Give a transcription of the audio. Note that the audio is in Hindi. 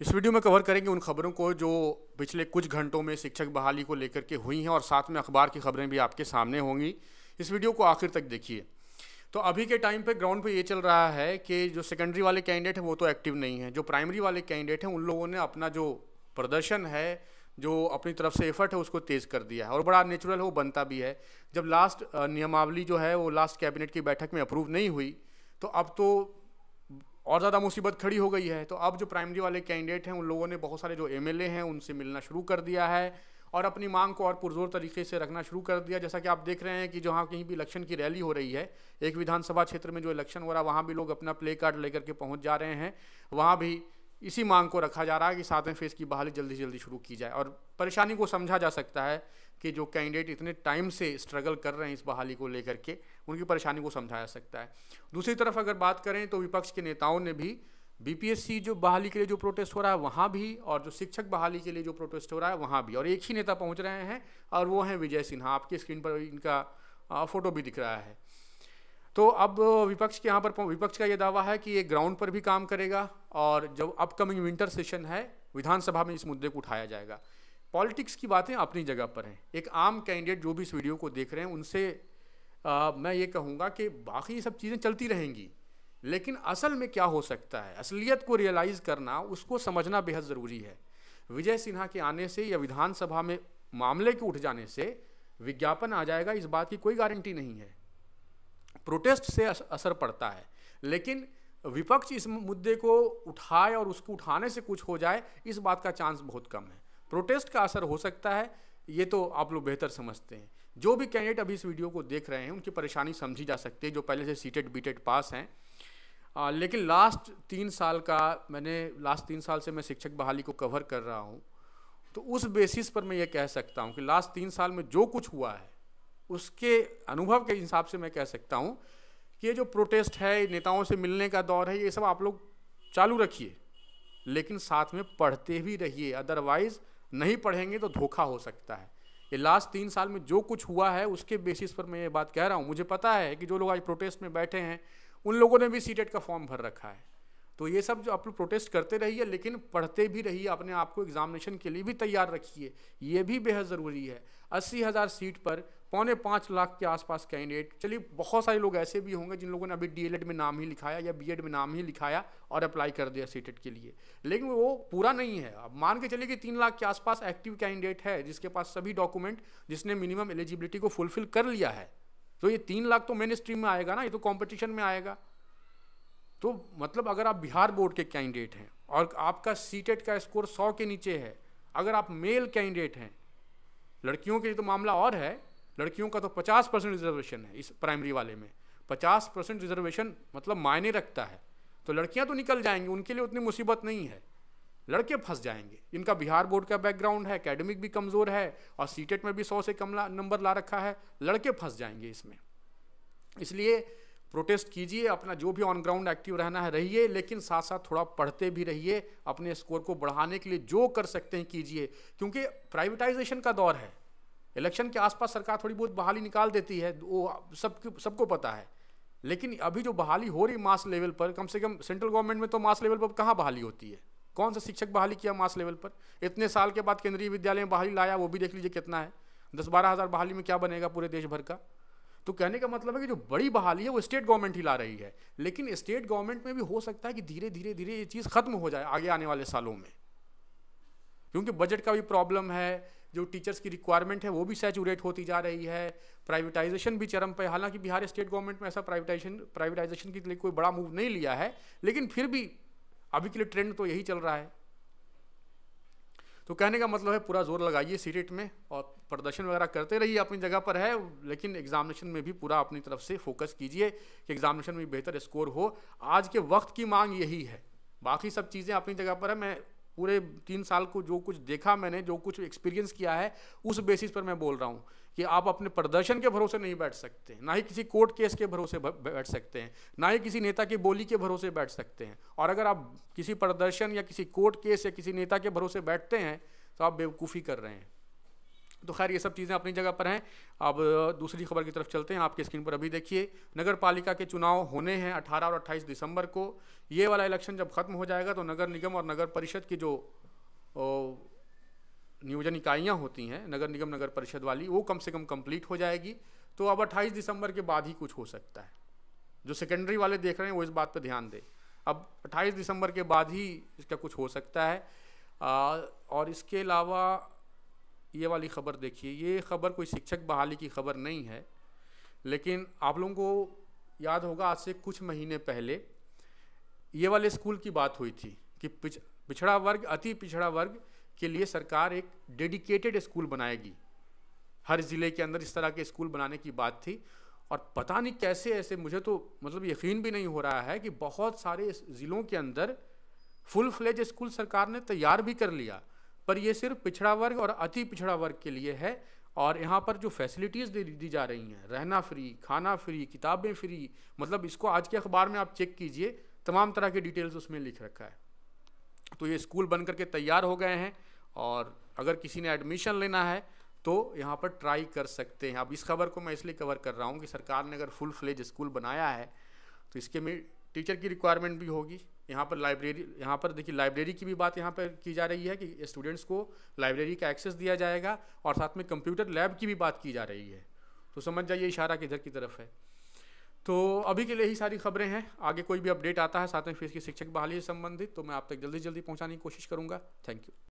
इस वीडियो में कवर करेंगे उन खबरों को जो पिछले कुछ घंटों में शिक्षक बहाली को लेकर के हुई हैं और साथ में अखबार की खबरें भी आपके सामने होंगी। इस वीडियो को आखिर तक देखिए। तो अभी के टाइम पे ग्राउंड पे ये चल रहा है कि जो सेकेंडरी वाले कैंडिडेट हैं वो तो एक्टिव नहीं है। जो प्राइमरी वाले कैंडिडेट हैं, उन लोगों ने अपना जो प्रदर्शन है, जो अपनी तरफ़ से एफर्ट है, उसको तेज़ कर दिया है और बड़ा नेचुरल है, वो बनता भी है। जब लास्ट नियमावली जो है, वो लास्ट कैबिनेट की बैठक में अप्रूव नहीं हुई तो अब तो और ज़्यादा मुसीबत खड़ी हो गई है तो अब जो प्राइमरी वाले कैंडिडेट हैं, उन लोगों ने बहुत सारे जो एमएलए हैं, उनसे मिलना शुरू कर दिया है और अपनी मांग को और पुरजोर तरीके से रखना शुरू कर दिया। जैसा कि आप देख रहे हैं कि जहाँ कहीं भी इलेक्शन की रैली हो रही है, एक विधानसभा क्षेत्र में जो इलेक्शन हो रहा है, वहाँ भी लोग अपना प्ले कार्ड लेकर के पहुँच जा रहे हैं। वहाँ भी इसी मांग को रखा जा रहा है कि सातवें फ़ेज़ की बहाली जल्दी जल्दी शुरू की जाए। और परेशानी को समझा जा सकता है कि जो कैंडिडेट इतने टाइम से स्ट्रगल कर रहे हैं इस बहाली को लेकर के, उनकी परेशानी को समझा जा सकता है। दूसरी तरफ़ अगर बात करें तो विपक्ष के नेताओं ने भी बीपीएससी जो बहाली के लिए जो प्रोटेस्ट हो रहा है, वहाँ भी, और जो शिक्षक बहाली के लिए जो प्रोटेस्ट हो रहा है, वहाँ भी। और एक ही नेता पहुँच रहे हैं, और वो हैं विजय सिन्हा। आपकी स्क्रीन पर इनका फ़ोटो भी दिख रहा है। तो अब विपक्ष के यहाँ पर विपक्ष का ये दावा है कि ये ग्राउंड पर भी काम करेगा और जब अपकमिंग विंटर सेशन है विधानसभा में इस मुद्दे को उठाया जाएगा। पॉलिटिक्स की बातें अपनी जगह पर हैं। एक आम कैंडिडेट जो भी इस वीडियो को देख रहे हैं उनसे आ, मैं ये कहूँगा कि बाकी सब चीज़ें चलती रहेंगी लेकिन असल में क्या हो सकता है? असलियत को रियलाइज़ करना उसको समझना बेहद ज़रूरी है। विजय सिन्हा के आने से या विधानसभा में मामले के उठ जाने से विज्ञापन आ जाएगा इस बात की कोई गारंटी नहीं है। प्रोटेस्ट से असर पड़ता है। लेकिन विपक्ष इस मुद्दे को उठाए और उसको उठाने से कुछ हो जाए इस बात का चांस बहुत कम है। प्रोटेस्ट का असर हो सकता है ये तो आप लोग बेहतर समझते हैं। जो भी कैंडिडेट अभी इस वीडियो को देख रहे हैं उनकी परेशानी समझी जा सकती है जो पहले से सीटेड बीटेड पास हैं। आ, लेकिन लास्ट तीन साल का मैंने लास्ट तीन साल से मैं शिक्षक बहाली को कवर कर रहा हूँ तो उस बेसिस पर मैं ये कह सकता हूँ कि लास्ट तीन साल में जो कुछ हुआ है उसके अनुभव के हिसाब से मैं कह सकता हूँ कि ये जो प्रोटेस्ट है नेताओं से मिलने का दौर है, ये सब आप लोग चालू रखिए। लेकिन साथ में पढ़ते भी रहिए। अदरवाइज़ नहीं पढ़ेंगे तो धोखा हो सकता है। ये लास्ट तीन साल में जो कुछ हुआ है, उसके बेसिस पर मैं ये बात कह रहा हूँ। मुझे पता है कि जो लोग आज प्रोटेस्ट में बैठे हैं, उन लोगों ने भी सीटेट का फॉर्म भर रखा है। तो ये सब जो आप लोग प्रोटेस्ट करते रहिए, लेकिन पढ़ते भी रहिए, अपने आप को एग्जामिनेशन के लिए भी तैयार रखिए। ये भी बेहद ज़रूरी है। अस्सी हज़ार सीट पर पौने पाँच लाख के आसपास कैंडिडेट चलिए, बहुत सारे लोग ऐसे भी होंगे जिन लोगों ने अभी डी में नाम ही लिखाया या बी में नाम ही लिखाया और अप्लाई कर दिया सीटेट के लिए। लेकिन वो पूरा नहीं है। अब मान के चलिए कि तीन लाख के आसपास एक्टिव कैंडिडेट है, जिसके पास सभी डॉक्यूमेंट जिसने मिनिमम एलिजिबिलिटी को फुलफिल कर लिया है तो ये तीन लाख तो मेन स्ट्रीम में आएगा ना, ये तो कॉम्पिटिशन में आएगा। तो मतलब अगर आप बिहार बोर्ड के कैंडिडेट हैं और आपका सीटेट का स्कोर सौ के नीचे है, अगर आप मेल कैंडिडेट हैं, लड़कियों के लिए तो मामला और है, लड़कियों का तो पचास परसेंट रिजर्वेशन है इस प्राइमरी वाले में। पचास परसेंट रिजर्वेशन मतलब मायने रखता है। तो लड़कियाँ तो निकल जाएँगी, उनके लिए उतनी मुसीबत नहीं है। लड़के फंस जाएँगे। इनका बिहार बोर्ड का बैकग्राउंड है एकेडमिक भी कमज़ोर है और सीटेट में भी सौ से कम नंबर ला रखा है। लड़के फंस जाएँगे इसमें। इसलिए प्रोटेस्ट कीजिए, अपना जो भी ऑन ग्राउंड एक्टिव रहना है रहिए, लेकिन साथ साथ थोड़ा पढ़ते भी रहिए, अपने स्कोर को बढ़ाने के लिए जो कर सकते हैं कीजिए, क्योंकि प्राइवेटाइजेशन का दौर है। इलेक्शन के आसपास सरकार थोड़ी बहुत बहाली निकाल देती है, वो सब सबको पता है। लेकिन अभी जो बहाली हो रही मास लेवल पर, कम से कम सेंट्रल गवर्नमेंट में तो मास लेवल पर कहाँ बहाली होती है? कौन सा शिक्षक बहाली किया मास लेवल पर? इतने साल के बाद केंद्रीय विद्यालय में बहाली लाया, वो भी देख लीजिए कितना है। दस बारह हज़ार बहाली में क्या बनेगा पूरे देश भर का? तो कहने का मतलब है कि जो बड़ी बहाली है, वो स्टेट गवर्नमेंट ही ला रही है। लेकिन स्टेट गवर्नमेंट में भी हो सकता है कि धीरे धीरे धीरे ये चीज़ खत्म हो जाए आगे आने वाले सालों में। क्योंकि बजट का भी प्रॉब्लम है, जो टीचर्स की रिक्वायरमेंट है, वो भी सैचुरेट होती जा रही है। प्राइवेटाइजेशन भी चरम पे हालाँकि बिहार स्टेट गवर्नमेंट में ऐसा प्राइवेटाइजेशन प्राइवेटाइजेशन के लिए कोई बड़ा मूव नहीं लिया है, लेकिन फिर भी अभी के लिए ट्रेंड तो यही चल रहा है। तो कहने का मतलब है पूरा ज़ोर लगाइए सीटेट में और प्रदर्शन वगैरह करते रहिए अपनी जगह पर है, लेकिन एग्जामिनेशन में भी पूरा अपनी तरफ़ से फोकस कीजिए कि एग्जामिनेशन में बेहतर स्कोर हो। आज के वक्त की मांग यही है। बाकी सब चीज़ें अपनी जगह पर है। मैं पूरे तीन साल को जो कुछ देखा मैंने, जो कुछ एक्सपीरियंस किया है, उस बेसिस पर मैं बोल रहा हूँ कि आप अपने प्रदर्शन के भरोसे नहीं बैठ सकते ना ही किसी कोर्ट केस के भरोसे बैठ सकते हैं। ना ही किसी नेता की बोली के भरोसे बैठ सकते हैं। और अगर आप किसी प्रदर्शन या किसी कोर्ट केस या किसी नेता के भरोसे बैठते हैं तो आप बेवकूफ़ी कर रहे हैं। तो खैर ये सब चीज़ें अपनी जगह पर हैं। अब दूसरी खबर की तरफ़ चलते हैं। आपके स्क्रीन पर अभी देखिए नगर पालिका के चुनाव होने हैं 18 और 28 दिसंबर को। ये वाला इलेक्शन जब ख़त्म हो जाएगा तो नगर निगम और नगर परिषद की जो नियोजन इकाइयाँ होती हैं नगर निगम नगर परिषद वाली वो कम से कम कंप्लीट हो जाएगी। तो अब अट्ठाईस दिसंबर के बाद ही कुछ हो सकता है। जो सेकेंडरी वाले देख रहे हैं वो इस बात पर ध्यान दें। अब अट्ठाईस दिसंबर के बाद ही इसका कुछ हो सकता है। आ, और इसके अलावा ये वाली ख़बर देखिए ये ख़बर कोई शिक्षक बहाली की खबर नहीं है लेकिन आप लोगों को याद होगा आज से कुछ महीने पहले ये वाले स्कूल की बात हुई थी कि पिछ, पिछड़ा वर्ग अति पिछड़ा वर्ग के लिए सरकार एक डेडिकेटेड स्कूल बनाएगी। हर ज़िले के अंदर इस तरह के स्कूल बनाने की बात थी और पता नहीं कैसे ऐसे मुझे तो मतलब यकीन भी नहीं हो रहा है कि बहुत सारे ज़िलों के अंदर फुल फ्लेज स्कूल सरकार ने तैयार भी कर लिया। पर ये सिर्फ़ पिछड़ा वर्ग और अति पिछड़ा वर्ग के लिए है और यहाँ पर जो फैसिलिटीज़ दे दी जा रही हैं, रहना फ्री खाना फ्री किताबें फ्री मतलब इसको आज के अखबार में आप चेक कीजिए, तमाम तरह के डिटेल्स उसमें लिख रखा है। तो ये स्कूल बन करके तैयार हो गए हैं और अगर किसी ने एडमिशन लेना है तो यहाँ पर ट्राई कर सकते हैं। अब इस खबर को मैं इसलिए कवर कर रहा हूँ कि सरकार ने अगर फुल फ्लेज स्कूल बनाया है तो इसके में टीचर की रिक्वायरमेंट भी होगी। यहाँ पर लाइब्रेरी यहाँ पर देखिए लाइब्रेरी की भी बात यहाँ पर की जा रही है कि स्टूडेंट्स को लाइब्रेरी का एक्सेस दिया जाएगा और साथ में कंप्यूटर लैब की भी बात की जा रही है। तो समझ जाइए, इशारा किधर की तरफ़ है। तो अभी के लिए ही सारी खबरें हैं। आगे कोई भी अपडेट आता है साथ में फ़ीस की शिक्षक बहाली से संबंधित तो मैं आप तक जल्दी जल्दी पहुँचाने की कोशिश करूँगा। Thank you